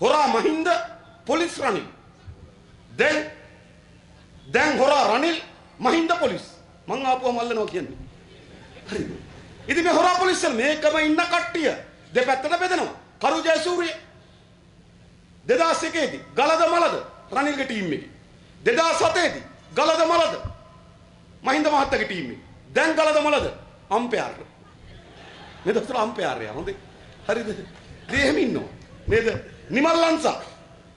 හොරා මහින්ද පොලිස් රනිල්. දැන් දැන් හොරා රනිල් මහින්ද පොලිස්. මං ආපුවම අල්ලනවා කියන්නේ. හරිද? ඉතින් මේ හොරා පොලිස් වල මේකම ඉන්න කට්ටිය දෙපැත්තට බෙදෙනවා. කරු ජයසූරිය 2001 දී ගලද මලද රනිල්ගේ ටීම් එකේ 2007 දී ගලද මලද මහින්ද මහත්තයාගේ ටීම් එකේ දැන් ගලද මලද අම්පයර් නේද උතර අම්පයර් යා හොඳේ හරිද ඉතින් එහෙම ඉන්නවා නේද නිමල් ලංසා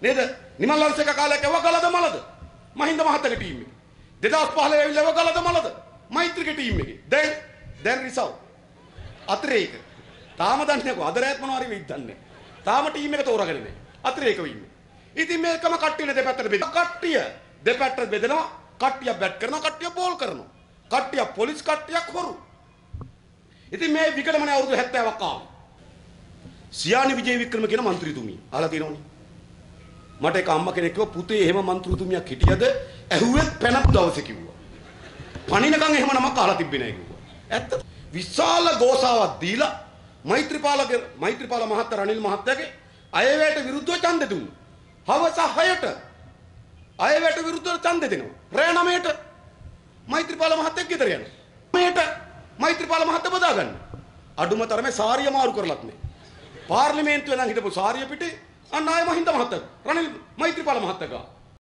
නේද? නිමල් ලංස එක කාලයක් එව ගලද මලද? මහින්ද මහත්තයාගේ ටීම් එකේ. 2015 ඇවිල්ලා එව ගලද මලද? මෛත්‍රිගේ ටීම් එකේ. දැන් දැන් රිසව් අතිරේක තාම දන්නේ නැකෝ. අද රැත් මොනවාරි වෙයිද දන්නේ තාම ටීම් එක තෝරාගෙන නැහැ. අතිරේක වෙන්නේ ඉතින් මේකම කට්ටියනේ දෙපැත්තට බෙදෙනවා. කට්ටිය දෙපැත්තට බෙදෙනවා. කට්ටිය බැට් කරනවා. කට්ටිය බෝල් කරනවා. කට්ටිය පොලිස් කට්ටියක් හොරු. ඉතින් මේ විකටමනේ අවුරුදු 70ක් ආවා. සියානි විජේවික්‍රම කියන മന്ത്രിතුමිය. අහලා තියෙනවනේ. මට එක අම්ම කෙනෙක් කිව්වා පුතේ එහෙම മന്ത്രിතුමියක් හිටියද? ඇහුවෙත් පැනපු දවසේ කිව්වා. පණිනකම් එහෙම නමක් අහලා තිබ්බේ නැහැ කිව්වා. ඇත්ත. විශාල ගෝසාවක් දීලා මෛත්‍රීපාලගේ මෛත්‍රීපාල මහත්තයා රනිල් මහත්තයාගේ අයවැයට විරුද්ධව ඡන්ද දුන්නා. හවස 6ට අයවැයට විරුද්ධව ඡන්ද දෙනවා. රෑ 9ට මෛත්‍රීපාල මහත්තයා ගෙදර යනවා. මේට මෛත්‍රීපාල මහත්තයා බදා ගන්න. අඩුම තරමේ සාරිය මාරු කරලත් නෑ. පාර්ලිමේන්තුවේ නම් හිටපු සාරිය පිටේ අන්න ආය මහින්ද මහත්තයා රනිල් මෛත්‍රීපාල මහත්තයා ගා.